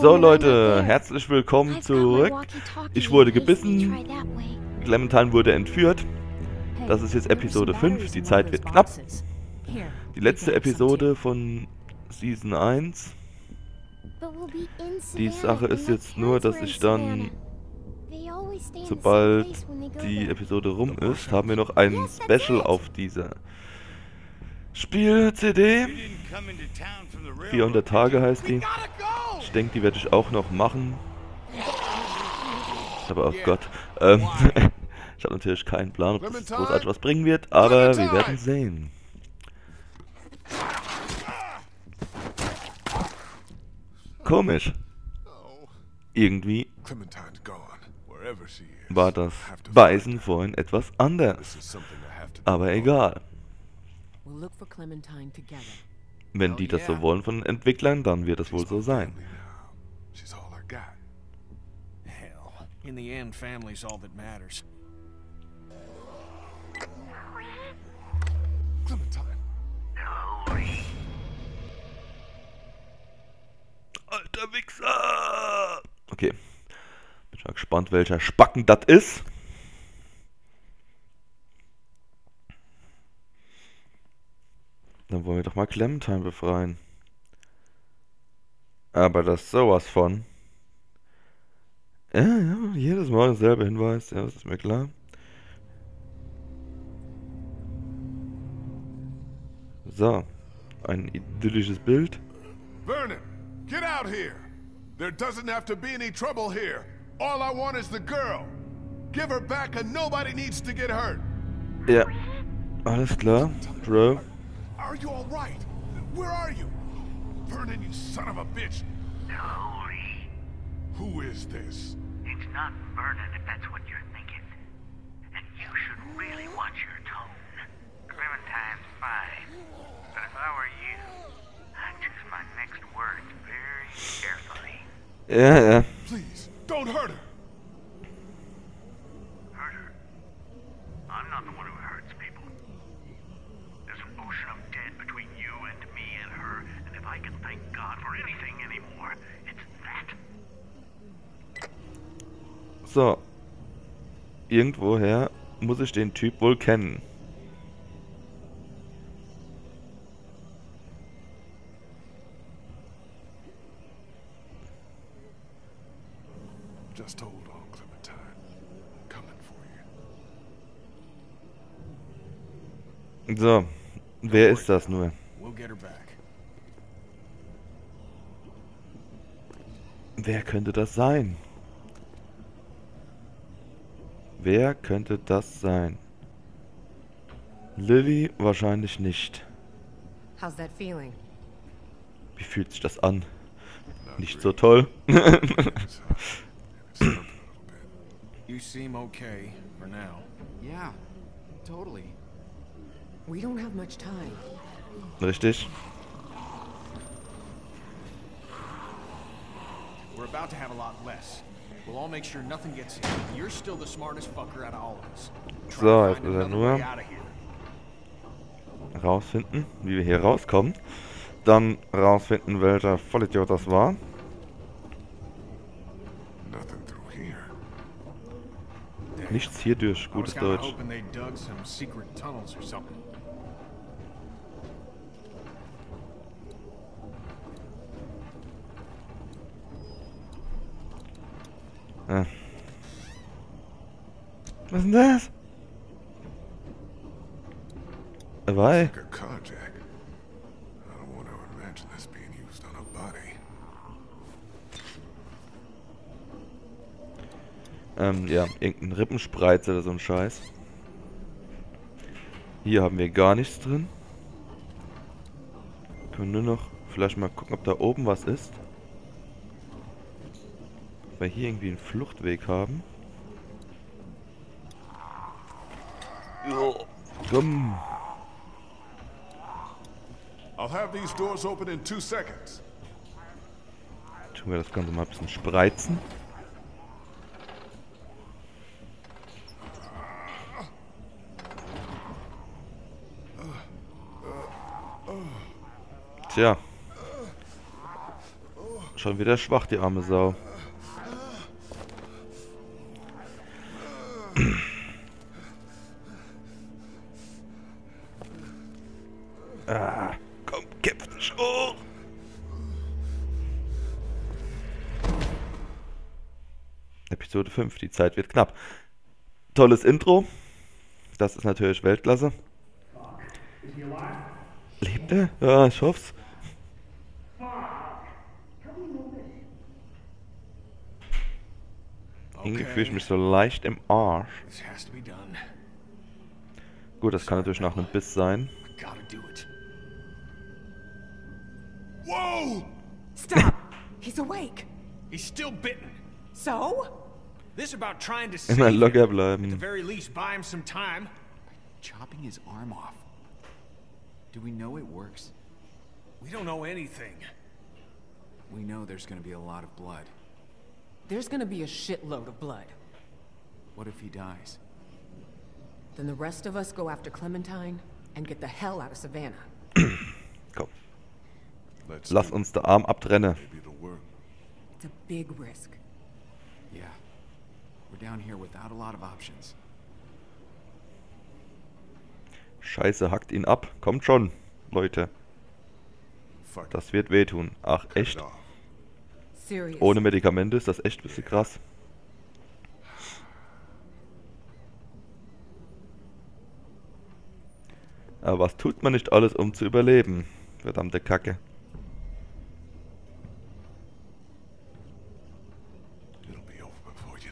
So Leute, herzlich willkommen zurück. Ich wurde gebissen. Clementine wurde entführt. Das ist jetzt Episode some 5, batteries die Zeit wird knapp. Die letzte Episode von Season 1. But we'll be in Die Sache ist jetzt nur, dass ich dann, sobald die. Episode rum ist, haben wir noch ein Special auf dieser Spiel-CD. 400 Tage heißt die. Ich denke, die werde ich auch noch machen. Aber oh Gott. Ähm, ich habe natürlich keinen Plan, ob das großartig was bringen wird, aber wir werden sehen. Komisch. Irgendwie war das Beißen vorhin etwas anders. Aber egal. We'll look for Clementine together. Wenn die das so wollen von den Entwicklern, dann wird es wohl so sein. Hell, in the end, family's all that matters. Clementine. Alter Wichser! Okay. Bin schon mal gespannt, welcher Spacken das ist. Dann wollen wir doch mal Clementine befreien. Aber das ist sowas von. Ja, ja, jedes Mal derselbe Hinweis, ja, das ist mir klar. So, ein idyllisches Bild. Vernon, get out here. There doesn't have to be any trouble here. All I want is the girl. Give her back and nobody needs to get hurt. Ja, alles klar, Bro. Are you all right? Where are you? Vernon, you son of a bitch. Holy. Who is this? It's not Vernon if that's what you're thinking. And you should really watch your tone. Clementine's fine. But if I were you, I'd choose my next words very carefully. Ja, ja. So. Irgendwoher muss ich den Typ wohl kennen. Just hold on, Clementine. Coming for you. So. Wer ist das nur? We'll get her back. Wer könnte das sein? Wer könnte das sein? Lilly wahrscheinlich nicht. How's that feeling? Wie fühlt sich das an? Nicht so toll. You seem okay for now. Yeah, totally. We don't have much time. Richtig? We're about to have a lot less. We'll all make sure nothing gets in. You're still the smartest fucker out of all of us. Try So, to jetzt er another nur way out of here. rausfinden, wie wir hier rauskommen. Dann rausfinden, welcher Vollidiot das war. Nothing through here. Nichts hier durch, gutes Deutsch. Ah. Was ist denn das? Dabei. Like a carjack. I don't want to imagine this being used on a body. Ähm, ja, irgendein Rippenspreiz oder so ein Scheiß. Hier haben wir gar nichts drin. Können nur noch vielleicht mal gucken, ob da oben was ist. Wir hier irgendwie einen Fluchtweg haben. Komm. I'll have these doors open in two seconds. Tun wir das Ganze mal ein bisschen spreizen. Tja. Schon wieder schwach, die arme Sau. 5, die Zeit wird knapp. Tolles Intro. Das ist natürlich Weltklasse. Lebt er? Ja, ich hoff's. Irgendwie fühle ich mich so leicht im Arsch. Gut, das kann natürlich nach einem Biss sein. Whoa! Stop! He's awake. He's still bitten. So? This about trying to save Immer him. locker At the very least, buy him some time. Chopping his arm off. Do we know it works? We don't know anything. We know there's gonna be a lot of blood. There's gonna be a shitload of blood. What if he dies? Then the rest of us go after Clementine and get the hell out of Savannah. Komm, Let's lass uns den Arm abtrennen. Maybe it'll work. It's a big risk. Yeah. We're down here without a lot of options. Scheiße, hackt ihn ab. Kommt schon, Leute. Das wird wehtun. Ach, echt? Ohne Medikamente ist das echt ein bisschen krass. Aber was tut man nicht alles, um zu überleben? Verdammte Kacke. It'll be over before you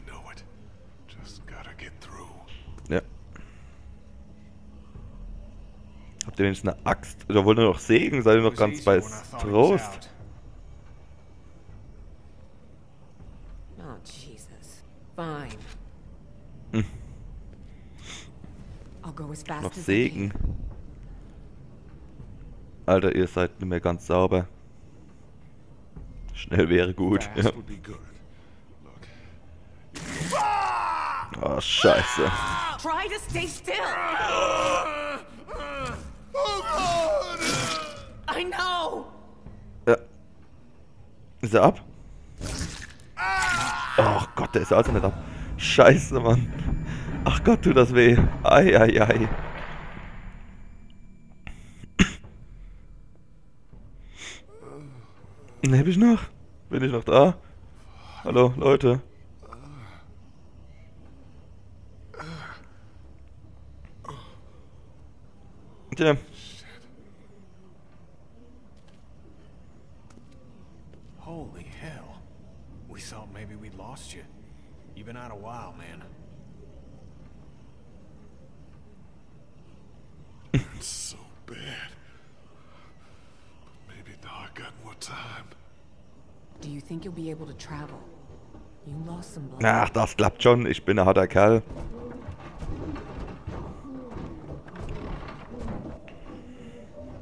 know it. Just gotta get through. Ja. Habt ihr wenigstens eine Axt? Oder wollt ihr noch Sägen? Seid ihr noch ganz bei Trost? out. Oh, Jesus. Fine. Hm. I'll go as fast Noch as I Sägen? can. Alter, ihr seid nicht mehr ganz sauber. Schnell wäre gut. Ja. would be good. Look. Oh, scheiße. Try to stay still. I know. Ja. Ist er ab? Oh Gott, der ist also nicht ab. Scheiße, Mann. Ach Gott, tut das weh. Ei, ei, ei. Lebe ich noch? Bin ich noch da? Hallo, Leute. Tja, Holy hell. We thought maybe we'd lost you. You've been out a while, man. It's so bad. But maybe now I got more time. Do you think you'll be able to travel? You lost some blood. ach, das klappt schon. Ich bin ein harter Kerl.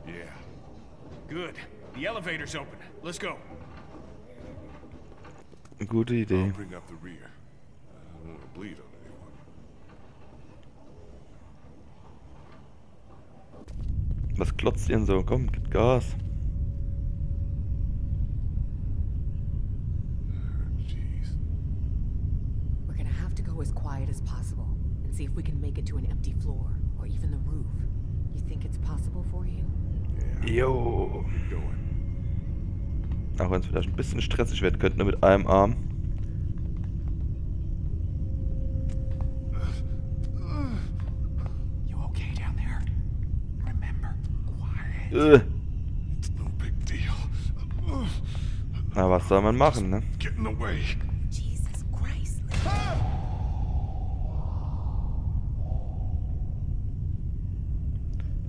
Yeah. Good. The elevator's open. Let's go. Gute Idee. I'll bring up the rear. I don't want to bleed on anyone. Was klotzt ihr denn so? Komm, gib Gas. We're gonna have to go as quiet as possible and see if we can make it to an empty floor or even the roof. You think it's possible for you? Yeah. Jo. Auch wenn es vielleicht ein bisschen stressig wird, könnten wir mit einem Arm. You okay down there? Remember, quiet. Äh. It's no big deal. Na, was soll man machen, ne?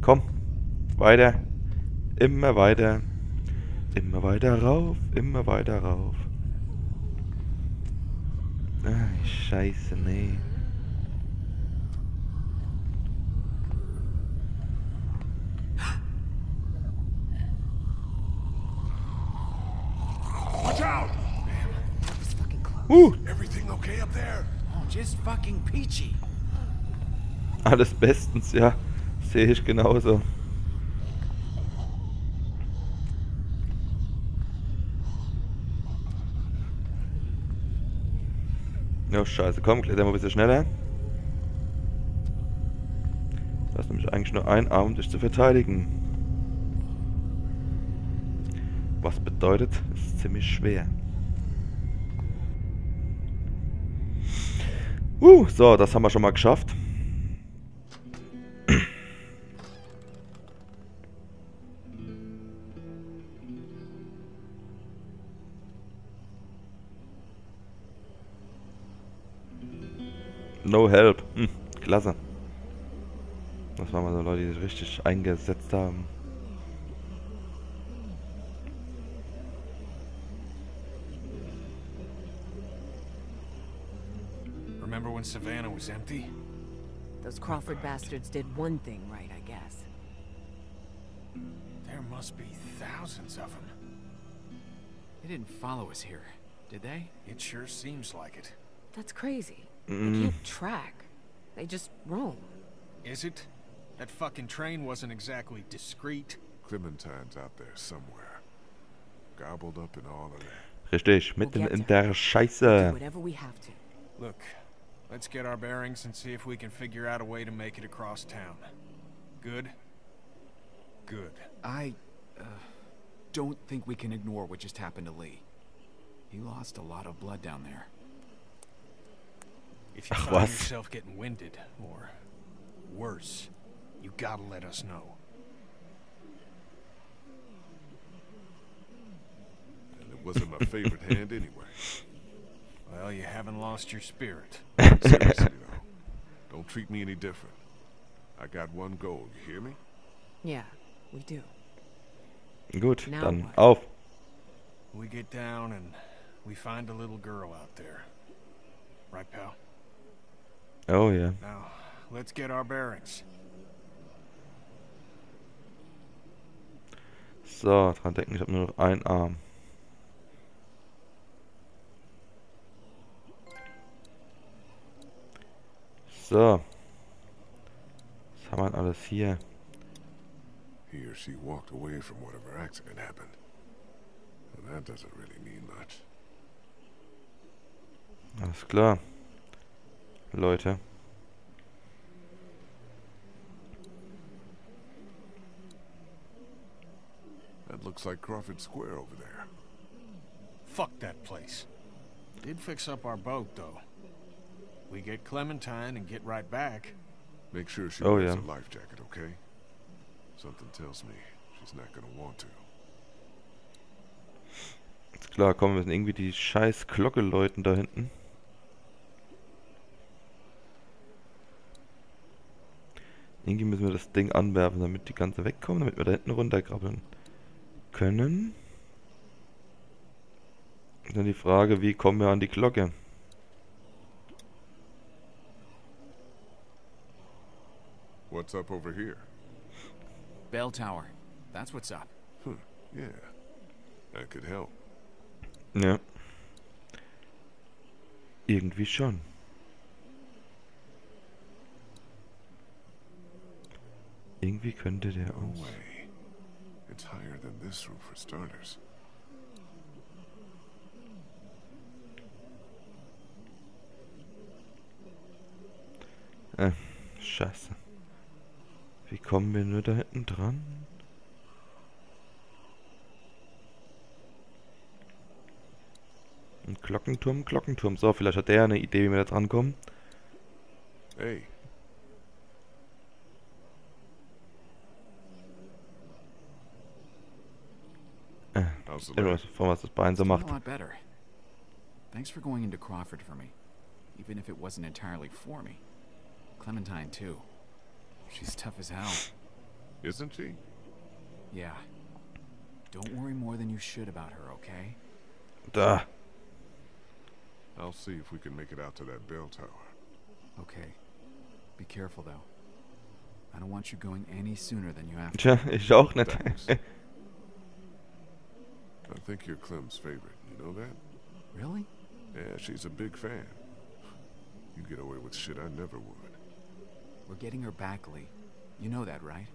Komm. Weiter. Immer weiter. Immer weiter rauf. Immer weiter rauf. Ah, scheiße, nee. Watch out! That was fucking close. Uh, Everything okay up there? Oh, just fucking peachy. alles bestens, ja. Sehe ich genauso. Ja, scheiße. Komm, klettern wir ein bisschen schneller. Du hast nämlich eigentlich nur einen Arm, um dich zu verteidigen. Was bedeutet, es ist ziemlich schwer. Uh, so, das haben wir schon mal geschafft. No help. Hm, klasse. Das waren mal so Leute, die sich richtig eingesetzt haben. Remember when Savannah was empty? Those Crawford bastards did one thing right, I guess. There must be thousands of them. They didn't follow us here, did they? It sure seems like it. That's crazy. Mm. They can't track. They just roam. Is it? That fucking train wasn't exactly discreet. Clementine's out there somewhere. Gobbled up in all of that. Richtig, We'll mitten in to der Scheiße. whatever we have to. Look, let's get our bearings and see if we can figure out a way to make it across town. Good? Good. I uh, don't think we can ignore what just happened to Lee. He lost a lot of blood down there. If you Ach, find was? yourself getting winded, or worse, you gotta let us know. And it wasn't my favorite hand anyway. Well, you haven't lost your spirit. Seriously, though. Don't treat me any different. I got one goal, you hear me? Yeah, we do. Gut, Now dann what? auf. We get down and we find a little girl out there. Right, pal? Oh ja. Now, let's get our bearings. So, dran denken, ich habe nur noch einen Arm. So. Was haben wir denn alles hier? He or she walked away from whatever accident happened. Well, that doesn't really mean much. Alles klar. Leute. That looks like Crawford Square over there. Fuck that place. Did fix up our boat, though. We get Clementine and get right back. Make sure she Oh, wears yeah. a life jacket, okay? Something tells me she's not gonna want to. Ist klar, komm, wir müssen irgendwie die scheiß Glocke läuten da hinten. Irgendwie müssen wir das Ding anwerfen, damit die ganze wegkommen, damit wir da hinten runterkrabbeln können. Und Dann die Frage, wie kommen wir an die Glocke? What's up over here? Bell Tower. That's what's up. Huh, yeah. That could help. Ja. Irgendwie schon. Irgendwie könnte der uns... way. It's higher than this room for starters. Äh, scheiße. Wie kommen wir nur da hinten dran? Ein Glockenturm, Glockenturm. So, vielleicht hat der eine Idee, wie wir da dran kommen. Hey, how's the irgendwas, leg? von was das Bein so macht. a lot better. Thanks for going into Crawford for me, even if it wasn't entirely for me. Clementine too. She's tough as hell. Isn't she? Yeah. Don't worry more than you should about her, okay? Duh. I'll see if we can make it out to that bell tower. Okay. Be careful though. I don't want you going any sooner than you have to. Tja, ich auch nicht. I think you're Clem's favorite. You know that? Really? Yeah, she's a big fan. You get away with shit I never would. We're getting her back, Lee. You know that, right?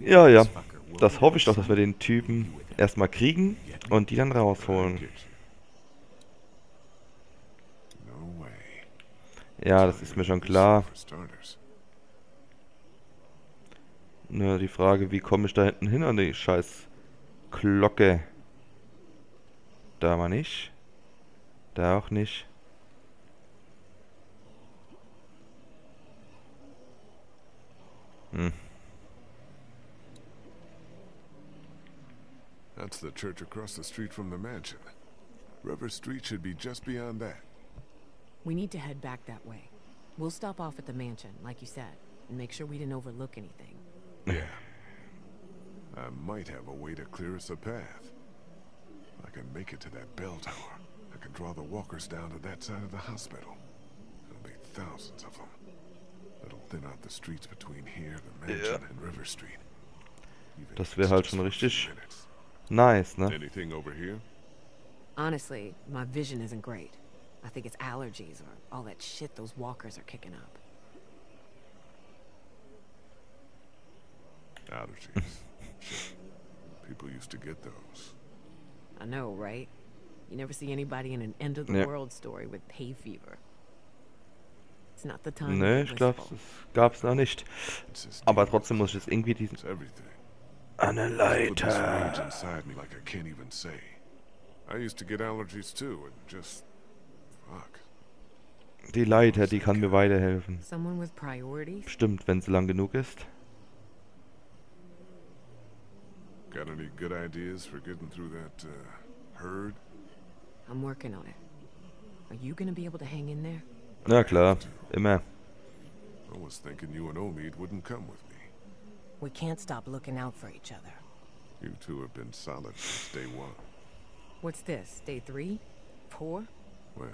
Ja, ja. Das hoffe ich doch, dass wir den Typen erstmal kriegen und die dann rausholen. Ja, das ist mir schon klar. Nur die Frage, wie komme ich da hinten hin an die scheiß Glocke? Da mal nicht. Da auch nicht. Hm. That's the church across the street from the mansion. River Street should be just beyond that. We need to head back that way. We'll stop off at the mansion, like you said, and make sure we didn't overlook anything. Yeah. I might have a way to clear us a path. I can make it to that bell tower, I can draw the walkers down to that side of the hospital. There'll be thousands of them. It'll thin out the streets between here, the mansion, Ja. and River Street. Even Das if wär it's halt schon for a few richtig minutes. Nice, ne? Anything over here? Honestly, my vision isn't great. I think it's allergies or all that shit those walkers are kicking up. Allergies. Shit. People used to get those. I know, right? You never see anybody in an end of the world story with hay fever. It's not the time. to Ne, be ich glaube, das gab's noch nicht. Aber trotzdem muss ich jetzt irgendwie diesen... Eine Leiter. inside me like I can't even say. I used to get allergies too, and just fuck. Die Leiter, die kann mir weiterhelfen. Stimmt, wenn sie lang genug ist. Got any good ideas for getting through that uh, herd? I'm working on it. Are you gonna be able to hang in there? Na klar, immer. I was thinking you and Omid wouldn't come with me. We can't stop looking out for each other. You two have been solid since day one. What's this? Day three? Four? Well,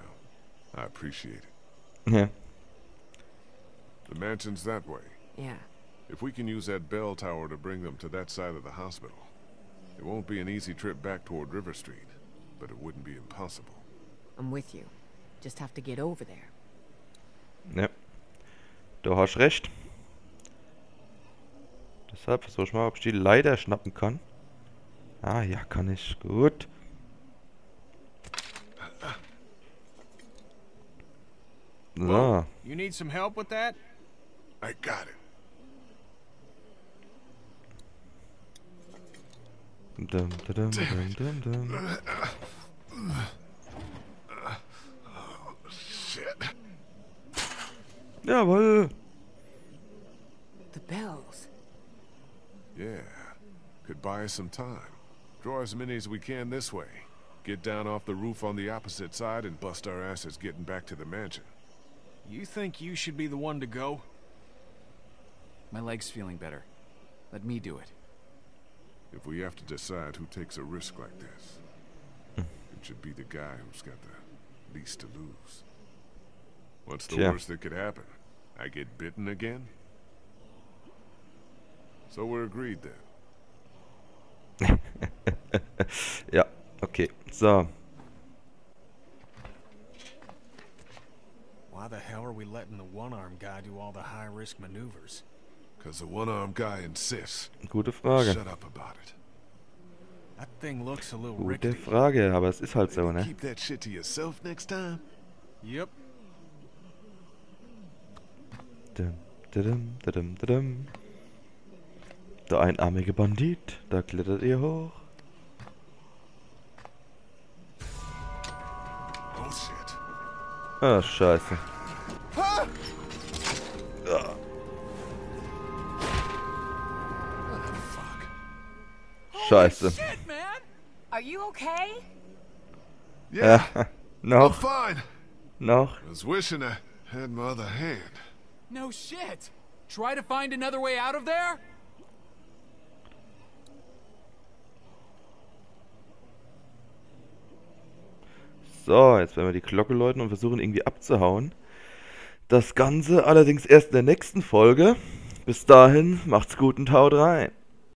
I appreciate it. Yeah. The mansion's that way. Yeah. If we can use that bell tower to bring them to that side of the hospital, it won't be an easy trip back toward River Street, but it wouldn't be impossible. I'm with you. Just have to get over there. Ja. Du hast recht. Deshalb versuche ich mal, ob ich die Leiter schnappen kann. Ah, ja, kann ich. Gut. So. You need some help with that? I got it. Dum, dum, dum, dum, dum. Shit. Jawohl. The bells. Yeah. Could buy us some time. Draw as many as we can this way. Get down off the roof on the opposite side and bust our asses getting back to the mansion. You think you should be the one to go? My leg's feeling better. Let me do it. If we have to decide who takes a risk like this, it should be the guy who's got the least to lose. What's the Tja. worst that could happen? I get bitten again? So we're agreed then. ja, okay. So. Why the hell are we letting the one-armed guy do all the high-risk maneuvers? Because the one-armed guy insists. Gute Frage. Shut up about it. That thing looks a little Gute. Frage, aber es ist halt so, ne? Keep that shit to yourself next time. Yep. Dum, dum, dum, dum. Der einarmige Bandit, da klettert ihr hoch. Oh shit. Ah, scheiße. What had my other hand. No shit. Try to find another way out of there? So, jetzt werden wir die Glocke läuten und versuchen irgendwie abzuhauen. Das Ganze allerdings erst in der nächsten Folge. Bis dahin, macht's gut und haut rein.